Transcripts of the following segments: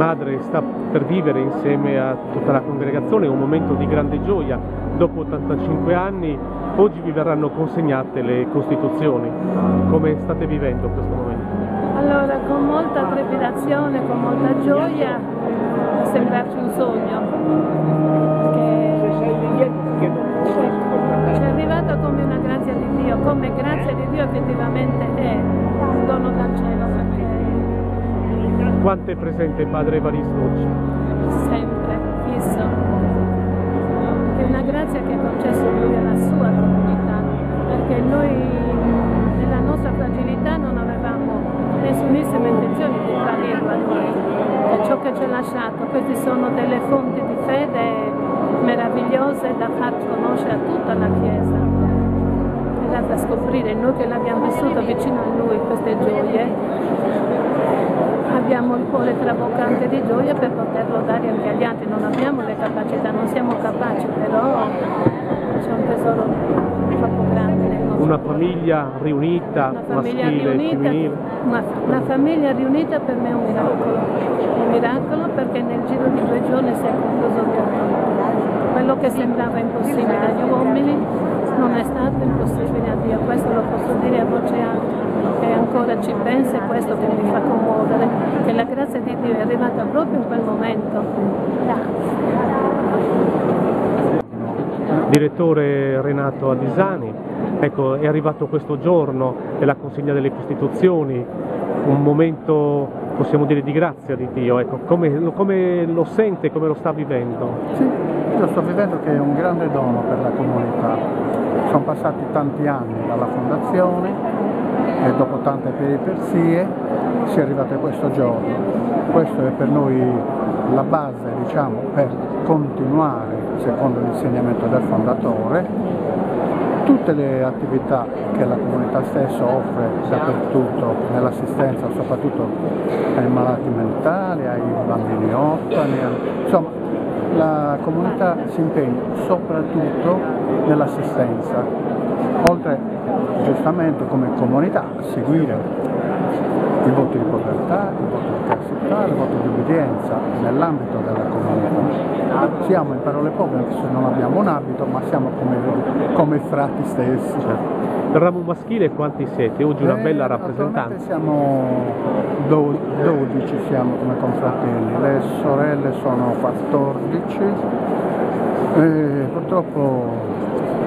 madre sta per vivere insieme a tutta la congregazione un momento di grande gioia. Dopo 85 anni oggi vi verranno consegnate le Costituzioni. Come state vivendo questo momento? Allora, con molta trepidazione, con molta gioia, sembrarci un sogno. Che ci è arrivata come una grazia di Dio, come grazia di Dio effettivamente Quanto è presente Padre Evaristo oggi? sempre fisso. È una grazia che ha concesso lui alla sua comunità, perché noi nella nostra fragilità non avevamo nessunissima intenzione di tradirlo a lui. E ciò che ci ha lasciato, queste sono delle fonti di fede meravigliose da far conoscere a tutta la Chiesa e da scoprire noi che l'abbiamo vissuto vicino a lui queste gioie abbiamo il cuore traboccante di gioia per poterlo dare anche agli altri, non abbiamo le capacità, non siamo capaci, però c'è un tesoro troppo grande Una famiglia riunita, Una famiglia maschile riunita, una, una famiglia riunita per me è un miracolo, un miracolo perché nel giro di due giorni si è concluso tutto. Quello che sembrava impossibile agli uomini non è stato impossibile a Dio, questo lo posso dire a voce alta. E ancora ci pensa e questo che mi fa commuovere, che la grazia di Dio è arrivata proprio in quel momento. Direttore Renato Adisani, ecco, è arrivato questo giorno della consegna delle Costituzioni, un momento possiamo dire di grazia di Dio, ecco, come, lo- come lo sente, come lo sta vivendo? Sì, io sto vivendo che è un grande dono per la comunità. Sono passati tanti anni dalla fondazione e dopo tante peripezie si è arrivati a questo giorno. Questo è per noi la base diciamo, per continuare secondo l'insegnamento del fondatore tutte le attività che la comunità stessa offre dappertutto nell'assistenza soprattutto ai malati mentali, ai bambini orfani, insomma la comunità si impegna soprattutto nell'assistenza, oltre giustamente come comunità a seguire il voto di povertà, il voto di castità, il voto di obbedienza nell'ambito della comunità. Siamo in parole povere anche se non abbiamo un abito, ma siamo come, come frati stessi. Il ramo maschile quanti siete? Oggi una Eh, bella rappresentanza. Siamo do- 12 siamo come confratelli, le sorelle sono 14 e purtroppo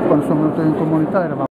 quando sono venuto in comunità eravamo